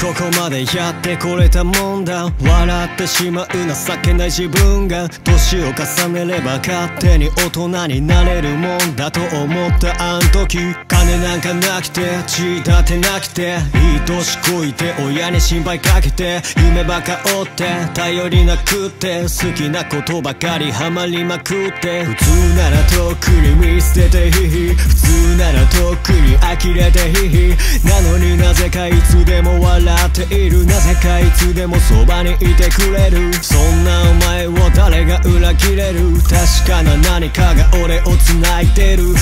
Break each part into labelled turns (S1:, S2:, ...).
S1: ここまでやってこれたもんだ。笑ってしまう情けない自分が。年を重ねれば勝手に大人になれるもんだと思ったあん時。金なんかなくて血だてなくていい年こいて親に心配かけて夢ばか追って頼りなくって好きなことばかりハマりまくって普通ならとっくに見捨ててヒヒ普通ならとっくに呆れてヒヒなのになぜかいつでも笑っている。なぜかいつでもそばにいてくれる。そんなお前を誰が裏切れる確かな何かが俺を繋いでる言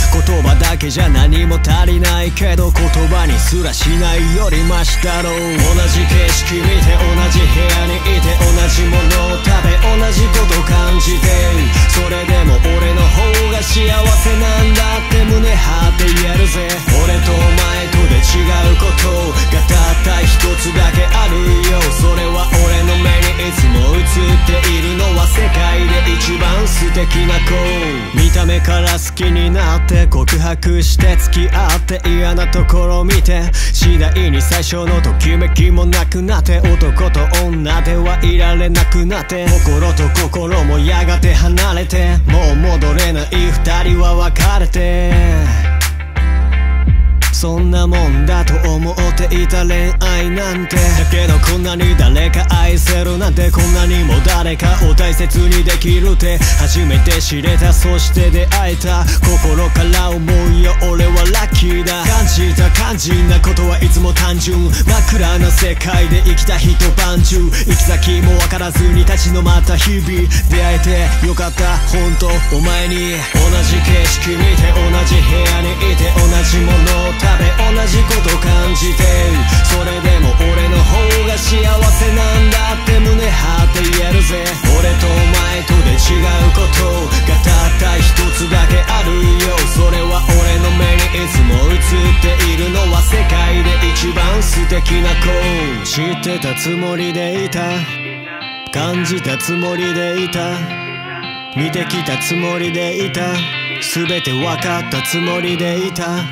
S1: 葉だけじゃ何も足りないけど言葉にすらしないよりマシだろう。同じ景色見て同じ部屋にいて同じものを食べ同じこと感じてきな子見た目から好きになって告白して付き合って嫌なところ見て次第に最初のときめきもなくなって男と女ではいられなくなって心と心もやがて離れてもう戻れない二人は別れてそんなもんだと思っていた恋愛なんて。だけどこんなに誰か愛せるなんてこんなにも誰かを大切にできるって。初めて知れたそして出会えた心から思うよ俺はラッキーだ。感じた肝心なことはいつも単純。真っ暗な世界で生きた一晩中も分からずに立ち止まった日々出会えてよかった本当お前に同じ景色見て同じ部屋にいて同じものを食べ同じこと感じてそれでも俺の方が幸せなんだって胸張って言えるぜ俺とお前とで違うことがたった一つだけあるよそれは俺の目にいつも映っているのは世界で一番素敵な子知ってたつもりでいた感じたつもりでいた。見てきたつもりでいた。全て分かったつもりでいた。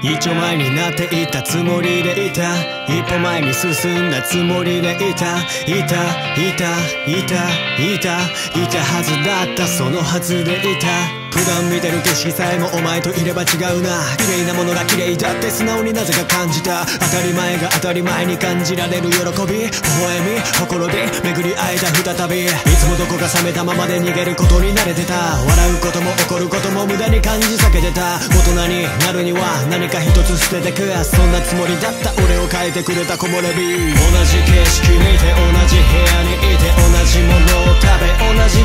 S1: 一丁前になっていたつもりでいた。一歩前に進んだつもりでいたいたいたいたいたいたはずだった。そのはずでいた。普段見てる景色さえもお前といれば違うな。綺麗なものが綺麗だって素直になぜか感じた。当たり前が当たり前に感じられる喜び。微笑み。心で巡り会えた再び。いつもどこか冷めたままで逃げることに慣れてた。笑うことも怒ることも無駄に感じ避けてた。大人になるには何か一つ捨ててく。そんなつもりだった俺を変えてくれた木漏れ日。同じ景色見て同じ部屋にいて同じものを食べ。同じ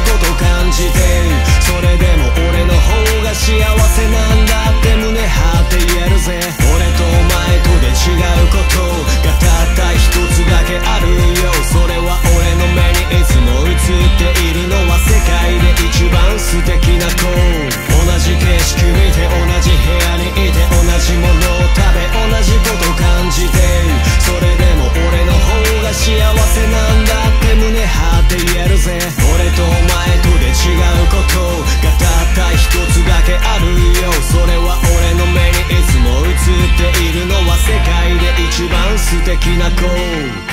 S1: I go.